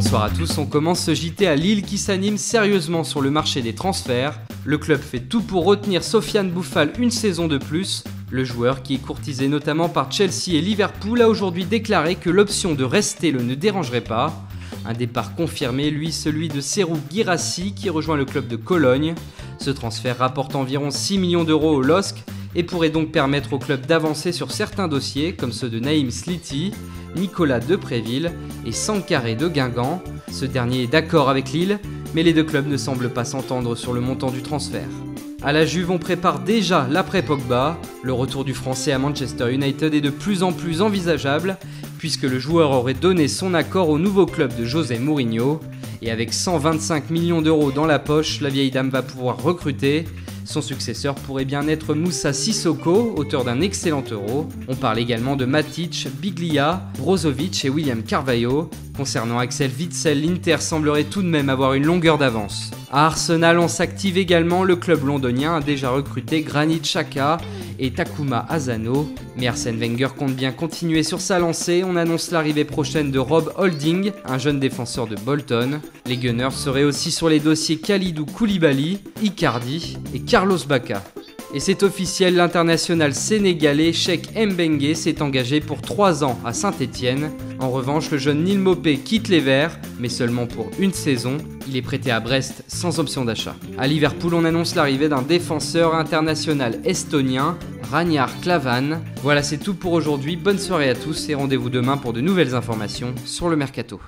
Bonsoir à tous, on commence ce JT à Lille qui s'anime sérieusement sur le marché des transferts. Le club fait tout pour retenir Sofiane Bouffal une saison de plus. Le joueur, qui est courtisé notamment par Chelsea et Liverpool, a aujourd'hui déclaré que l'option de rester le ne dérangerait pas. Un départ confirmé, lui, celui de Serou Girassi qui rejoint le club de Cologne. Ce transfert rapporte environ 6 millions d'euros au LOSC et pourrait donc permettre au club d'avancer sur certains dossiers comme ceux de Naïm Sliti, Nicolas Depréville et Sankaré de Guingamp. Ce dernier est d'accord avec Lille, mais les deux clubs ne semblent pas s'entendre sur le montant du transfert. À la Juve, on prépare déjà l'après Pogba. Le retour du Français à Manchester United est de plus en plus envisageable, puisque le joueur aurait donné son accord au nouveau club de José Mourinho. Et avec 125 millions d'euros dans la poche, la vieille dame va pouvoir recruter. Son successeur pourrait bien être Moussa Sissoko, auteur d'un excellent euro. On parle également de Matic, Biglia, Brozovic et William Carvalho. Concernant Axel Witzel, l'Inter semblerait tout de même avoir une longueur d'avance. À Arsenal, on s'active également. Le club londonien a déjà recruté Granit Xhaka et Takuma Asano. Mais Arsène Wenger compte bien continuer sur sa lancée. On annonce l'arrivée prochaine de Rob Holding, un jeune défenseur de Bolton. Les Gunners seraient aussi sur les dossiers Khalidou Koulibaly, Icardi et Carlos Bacca. Et c'est officiel, l'international sénégalais Sheikh Mbengue s'est engagé pour 3 ans à Saint-Étienne. En revanche, le jeune Nil Mopé quitte les Verts, mais seulement pour une saison. Il est prêté à Brest sans option d'achat. À Liverpool, on annonce l'arrivée d'un défenseur international estonien, Ragnar Klavan. Voilà, c'est tout pour aujourd'hui. Bonne soirée à tous et rendez-vous demain pour de nouvelles informations sur le mercato.